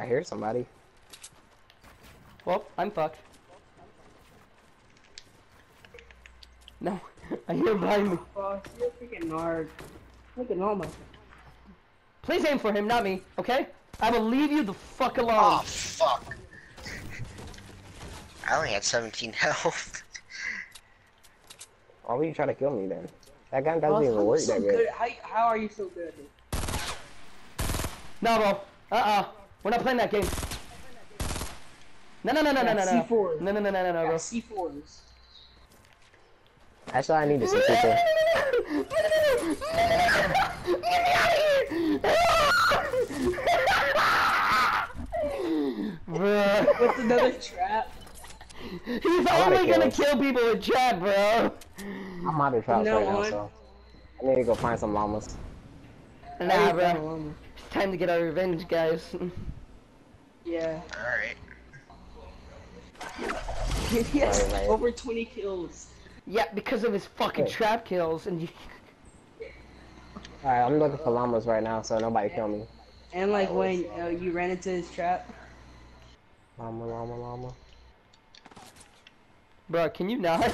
I hear somebody. Well, I'm fucked. No, I hear him behind me. Oh, fuck, you're freaking nerd. Look at all my. Please aim for him, not me, okay? I will leave you the fuck alone. Oh fuck! I only had 17 health. Why were you trying to kill me then? That gun doesn't Boss, even I'm work so that good. good. How, how are you so good? No, bro. Uh-uh. We're not playing that game. No, no, no, no, no, no, no. C4. No, no, no, no, no, no, Yeah, bro. C4s. Actually, I need to see people. Bruh. What's another trap? He's wanna only gonna kill kill people with chat, bro. I'm out of traps No right now, so I need to go find some llamas. Nah, bro. bro. It's time to get our revenge, guys. Yeah. Alright. yes, Right, right. over 20 kills. yeah, because of his fucking Wait. trap kills, and you... Alright, I'm looking for llamas right now, so nobody kill me. And like when uh, you ran into his trap. Llama, llama, llama. Bro, can you not?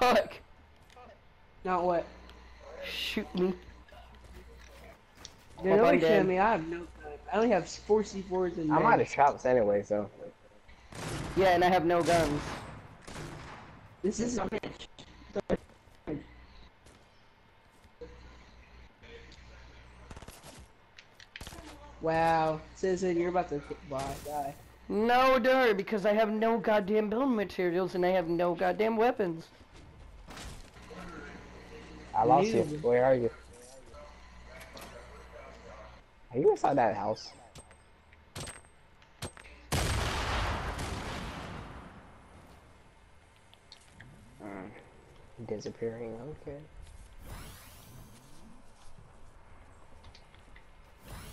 Fuck. Not what? Shoot me. Dude, Hope nobody I'm kill dead. me. I have no gun. I only have four C4s and I'm mags. out of traps anyway, so. Yeah, and I have no guns. This is a match. Wow, Citizen, you're about to die. No, dirt, because I have no goddamn building materials and I have no goddamn weapons. I lost you. Where are you? Are you inside that house? Mm, disappearing, okay.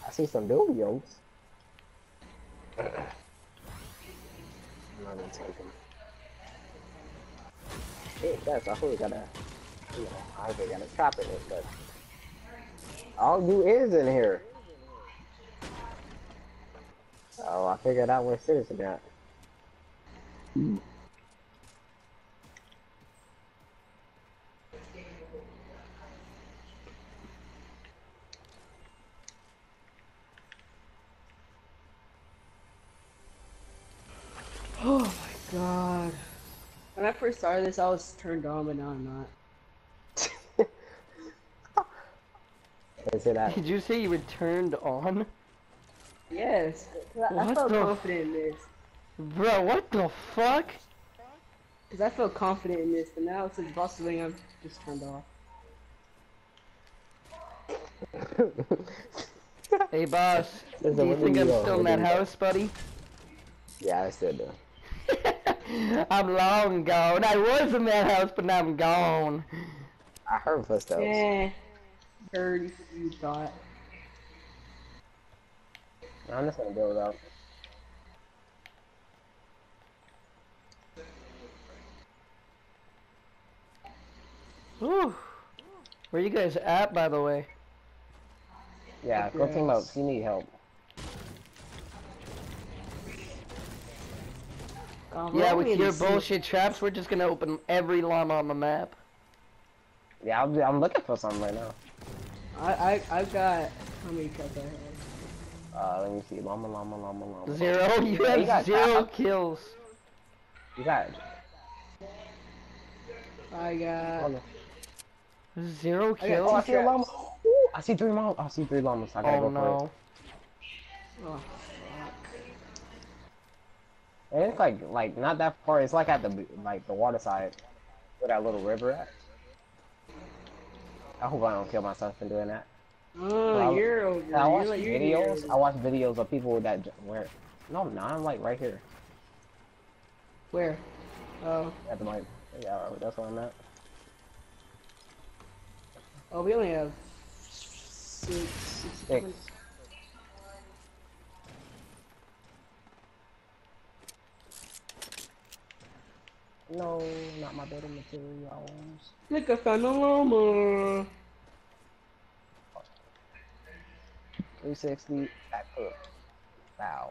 I see some buildings. I'm not gonna take them. Hey, that's I really gotta, you know, I really gotta trap in it, but all you is in here. Oh, I figured out where Citizen at. Oh my god. When I first started this, I was turned on, but now I'm not. Did you say you were turned on? Yes, 'cause I, I What felt the- confident in this. Bro, what the fuck? Because I felt confident in this, but now since Boss Wing, I'm just turned off. Hey, boss. Listen, Do you think I'm still in that house, buddy? yeah, I still do. I'm long gone. I was in that house, but now I'm gone. I heard footsteps. Eh. Heard you thought. I'm just gonna build up. Whew. Where you guys at, by the way? Yeah, go team up. You need help. God, Yeah, we're with your bullshit traps, we're just gonna open every llama on the map. Yeah, I'm, I'm looking for something right now. I, I, I've got, how many traps I have? Uh, let me see. Llama, llama, llama, llama. Zero. You Yeah, have got zero tap. kills. You got. It. I got, Hold Zero I got kills. Oh, I see a llama. Ooh, I see three llamas. I see three llamas. I gotta Oh go for no. oh, fuck. And it's like, like not that far. It's like at the like the water side, where that little river at. I hope I don't kill myself in doing that. Oh, you're over. I watch like, you're videos. here. I watch videos of people that j- where. No, I'm not. I'm like right here Where? Oh, at the mic. Yeah, that's where I'm at. oh, we only have six, six, Six. No, not my building materials. Look, I found a llama. 360 back up. Now.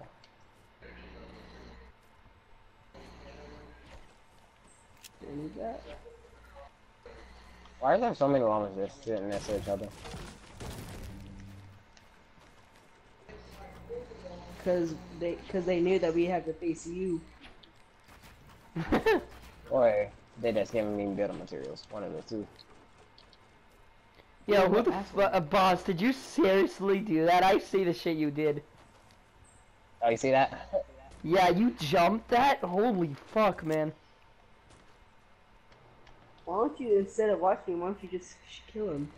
Why is there so many llamas just sitting next to each other? Cause they, cause they knew that we had to face you. Boy, they just gave me building materials. One of the two. Yo, who the Asshole. f- uh, boss? Did you seriously do that? I see the shit you did. Oh, you see that? Yeah, you jumped that? Holy fuck, man. Why don't you, instead of watching him, why don't you just kill him?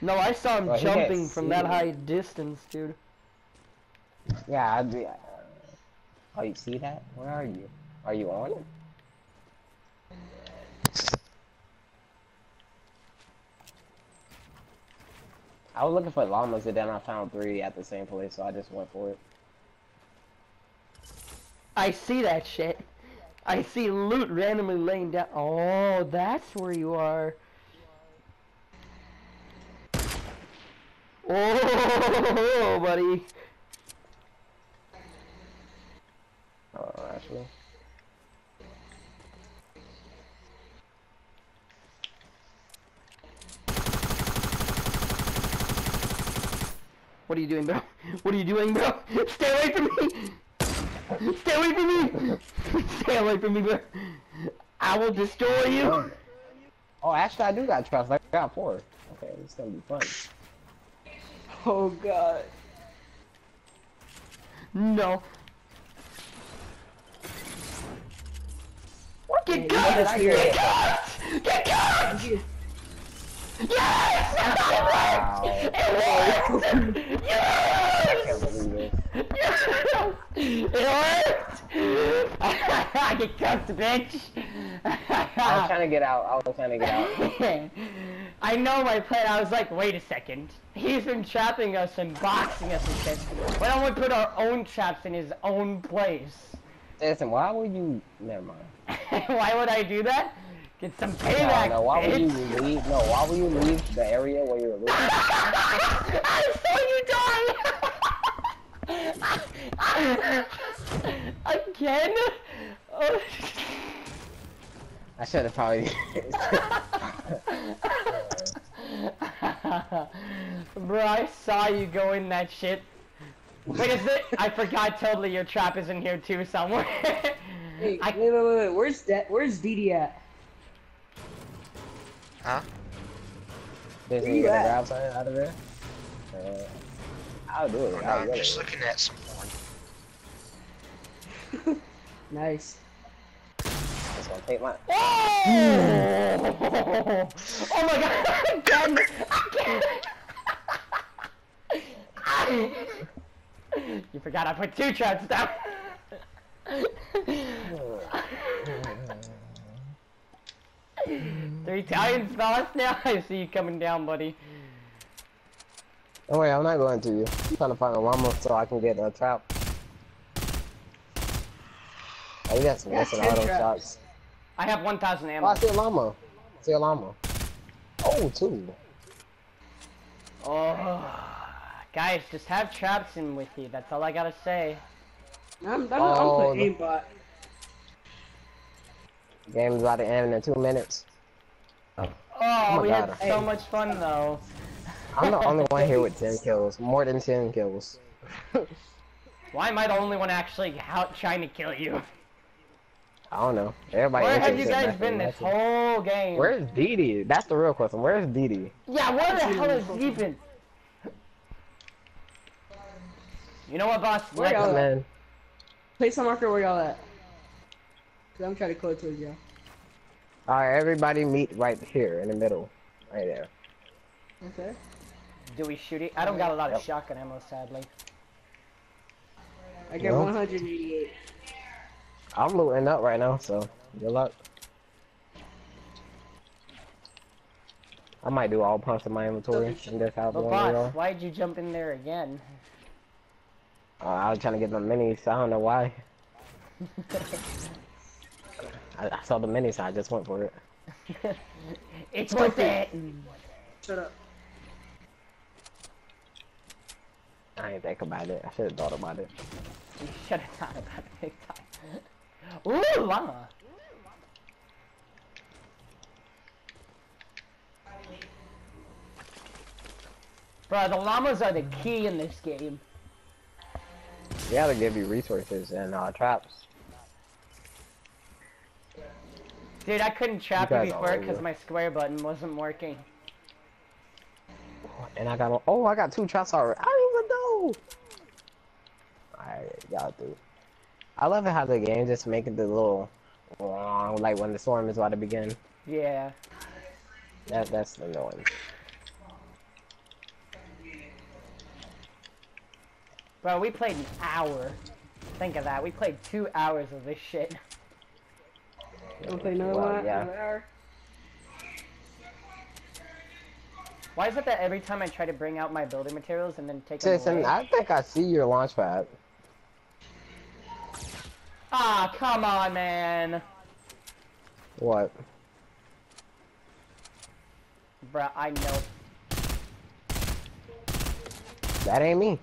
No, I saw him Well, jumping from that see. high distance, dude. Yeah, I'd be. Uh, oh, you see that? Where are you? Are you on I was looking for llamas and then I found three at the same place, so I just went for it. I see that shit. I see loot randomly laying down. Oh, that's where you are. Oh, buddy. Oh, actually. What are you doing, bro? What are you doing, bro? Stay away from me! Stay away from me! Stay away from me, bro. I will destroy you. Oh, actually, I do got traps. I got four. Okay, it's gonna be fun. Oh god. No. Get Yeah, cut! Get cut! Get cut! Yes! Wow. It worked! I Yes! can't believe this. It worked! I get cuffed, bitch! I was trying to get out. I was trying to get out. I know my plan. I was like, wait a second. He's been trapping us and boxing us and shit. Why don't we put our own traps in his own place? Listen, why would you? Never mind. Why would I do that? Get some No, payback, no. Why would you leave? No, why would you leave the area where you're living? I saw you die! Again? Oh. I should have probably. Bro, I saw you go in that shit. Wait, is it? I forgot totally your trap is in here too somewhere. Hey, I- wait, wait, wait, wait. Where's that? Where's DD at? Huh? Did Where you you get a at? grab something out of there? Uh, I'll do it. Oh, no, I'll I'm just it. looking at some porn. Nice. Just gonna take my. oh! oh my god! Again! Again! you forgot I put two traps down. The Italian boss now. I see you coming down, buddy. Oh, Don't worry, I'm not going to you. I'm trying to find a llama so I can get a trap. Oh, you got some Yeah, missing auto traps. shots. I have 1,000 Oh, ammo. I see a llama. I see a llama. Oh, two. Oh, guys, just have traps in with you. That's all I gotta say. I'm, I'm, Oh, I'm putting the- aimbot. Game's about to end in two minutes. Oh, oh, my we had God. so much fun though. I'm the only one here with 10 kills. More than 10 kills. Why am I the only one actually out trying to kill you? I don't know. Everybody Where else have you guys back been and this watching. whole game? Where's Dee Dee? That's the real question. Where's Dee Dee? Yeah, where the hell is he been? You know what, boss? Where y'all at? Man, Place on marker where y'all at. Cause I'm trying to code towards y'all. Alright, everybody meet right here in the middle. Right there. Okay. Do we shoot it? I don't got a lot of Yep. shotgun ammo, sadly. I got No. 188. I'm looting up right now, so good luck. I might do all pumps in my inventory and just have But one boss, real. why'd you jump in there again? Uh, I was trying to get the minis, I don't know why. I, I saw the mini, so I just went for it. it's worth it. Shut up. I ain't think about it. I should have thought about it. You should have thought about it time. Ooh, llama. Bro, the llamas are the key in this game. Yeah, gotta give you resources and uh, traps. Dude, I couldn't trap You before because my square button wasn't working. And I got oh I got two traps already. I don't even know. Alright, y'all do. I love it how the game just make it the little long like when the storm is about to begin. Yeah. That that's annoying. Bro, we played an hour. Think of that. We played two hours of this shit. Wanna play another Well, one? yeah. Another hour? Why is it that every time I try to bring out my building materials and then take them away? I think I see your launch pad. Ah, come on, man. What? Bruh, I know. That ain't me.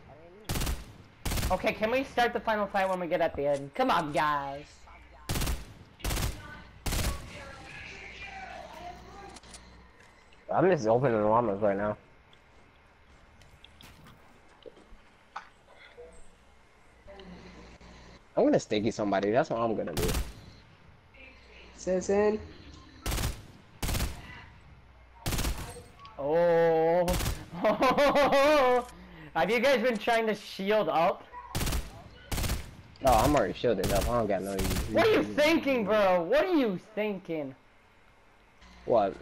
Okay, can we start the final fight when we get at the end? Come on, guys. I'm just opening the llamas right now. I'm gonna sticky somebody. That's what I'm gonna do. Says in. Oh. Have you guys been trying to shield up? Oh, I'm already shielded up. I don't got no. What are you thinking, bro? What are you thinking? What?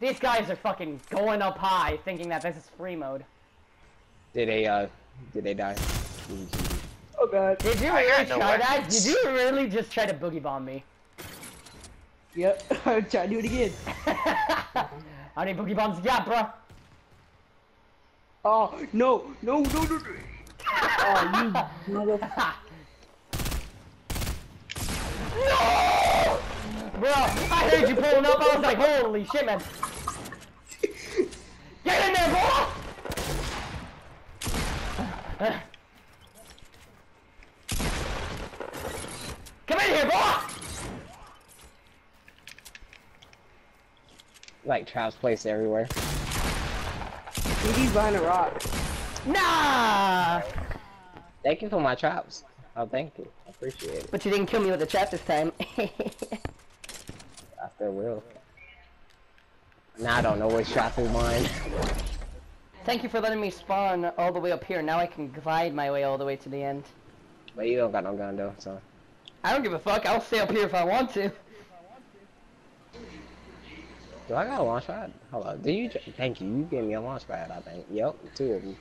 These guys are fucking going up high, thinking that this is free mode. Did they uh? Did they die? Oh god. Did you I really got no try that? Did you really just try to boogie bomb me? Yep. I'm trying to do it again. How many boogie bombs you got, bro? Oh no no no no. no. Oh you mother. no! Bro, I heard you pulling up. I was like, holy shit, man. Get in there, boy! Come in here, boy! Like traps placed everywhere. He's behind a rock. Nah! Thank you for my traps. Oh, thank you. I appreciate it. But you didn't kill me with a trap this time. I still will. Now I don't know which trap is mine. Thank you for letting me spawn all the way up here. Now I can glide my way all the way to the end. But you don't got no gun though, so. I don't give a fuck. I'll stay up here if I want to. Do I got a launch pad? Hold on. Do you? Thank you. You gave me a launch pad. I think. Yep, two of them.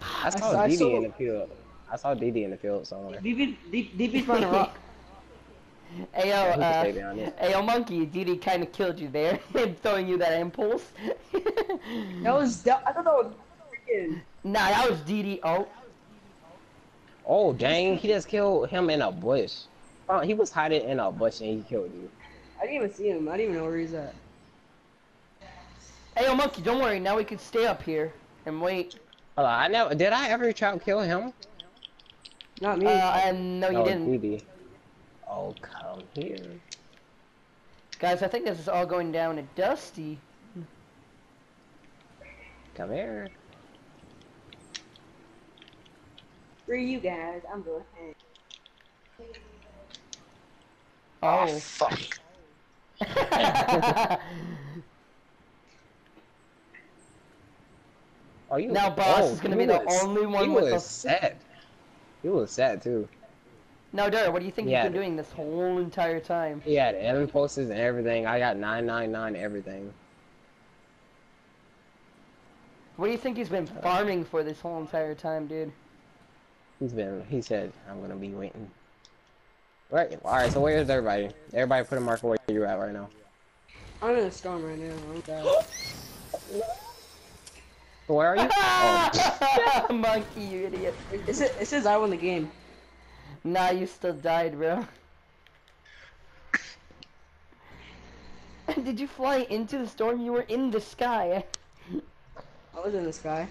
I saw I DD saw- in the field. I saw DD in the field somewhere. DB D- DB's behind a rock. Ayo, Yeah, he can uh, stay down ayo, monkey, Didi kind of killed you there, throwing you that impulse. That was that, I don't know. nah, that was Didi. Oh, Oh dang! He just killed him in a bush. Oh, he was hiding in a bush and he killed you. I didn't even see him. I didn't even know where he's at. ayo, monkey, don't worry. Now we can stay up here and wait. Hold on. I never. Did I ever try to kill him? Not me. Uh, and no, you didn't, DD. Oh come here. guys. I think this is all going down to Dusty. Come here. Where are you guys? I'm going. Oh, Oh. fuck. Are you. Now boss oh, is gonna be the was- only one he with was the- sad. He was sad too. Now, Dara, what do you think Yeah. you've been doing this whole entire time? He had M posts and everything. I got 999 everything. What do you think he's been farming for this whole entire time, dude? He's been. He said, "I'm gonna be waiting." Right. All right. So where's everybody? Everybody, put a marker where you're at right now. I'm in a storm right now. I'm bad. Where are you? oh, Monkey, you idiot. It, says, it says I won the game. Nah, you still died, bro. Did you fly into the storm? You were in the sky. I was in the sky.